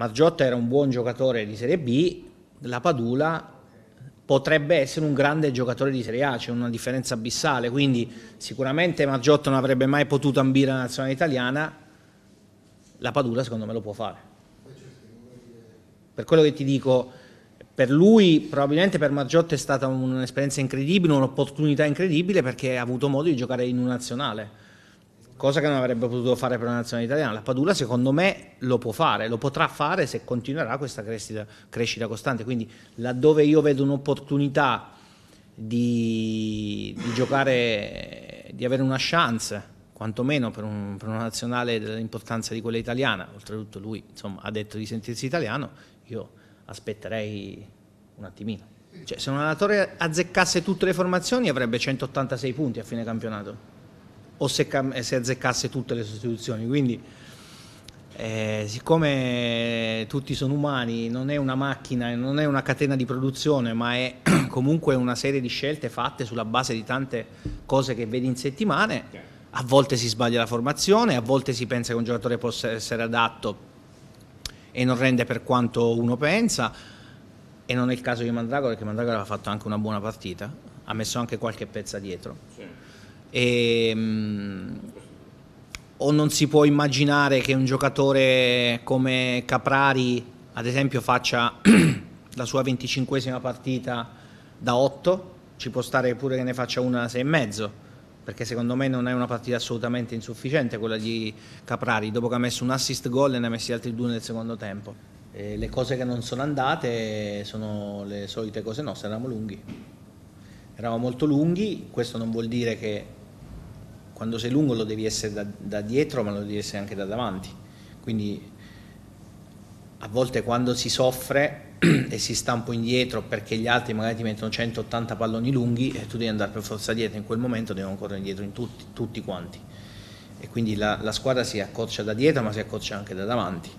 Margiotta era un buon giocatore di Serie B, la Padula potrebbe essere un grande giocatore di Serie A, c'è una differenza abissale, quindi sicuramente Margiotta non avrebbe mai potuto ambire alla nazionale italiana, la Padula secondo me lo può fare. Per quello che ti dico, per lui probabilmente per Margiotta è stata un'esperienza incredibile, un'opportunità incredibile perché ha avuto modo di giocare in un nazionale cosa che non avrebbe potuto fare per la nazionale italiana. La Padula secondo me lo può fare, lo potrà fare se continuerà questa crescita, crescita costante, quindi laddove io vedo un'opportunità di, di, giocare, di avere una chance, quantomeno per, un, per una nazionale dell'importanza di quella italiana, oltretutto lui insomma, ha detto di sentirsi italiano, io aspetterei un attimino. Cioè, se un allenatore azzeccasse tutte le formazioni avrebbe 186 punti a fine campionato o se, se azzeccasse tutte le sostituzioni. Quindi, eh, siccome tutti sono umani, non è una macchina, non è una catena di produzione, ma è comunque una serie di scelte fatte sulla base di tante cose che vedi in settimane. A volte si sbaglia la formazione, a volte si pensa che un giocatore possa essere adatto e non rende per quanto uno pensa. E non è il caso di Mandragora, perché Mandragora aveva fatto anche una buona partita, ha messo anche qualche pezza dietro. Sì e, um, o non si può immaginare che un giocatore come Caprari, ad esempio, faccia la sua 25esima partita da 8, ci può stare pure che ne faccia una 6 e mezzo, perché secondo me non è una partita assolutamente insufficiente quella di Caprari, dopo che ha messo un assist gol e ne ha messi altri due nel secondo tempo. E le cose che non sono andate sono le solite cose nostre, eravamo lunghi. Eravamo molto lunghi, questo non vuol dire che quando sei lungo lo devi essere da, da dietro ma lo devi essere anche da davanti. Quindi a volte quando si soffre e si sta un po' indietro perché gli altri magari ti mettono 180 palloni lunghi e tu devi andare per forza dietro, in quel momento devono correre indietro in tutti, tutti quanti. E quindi la, la squadra si accorcia da dietro ma si accorcia anche da davanti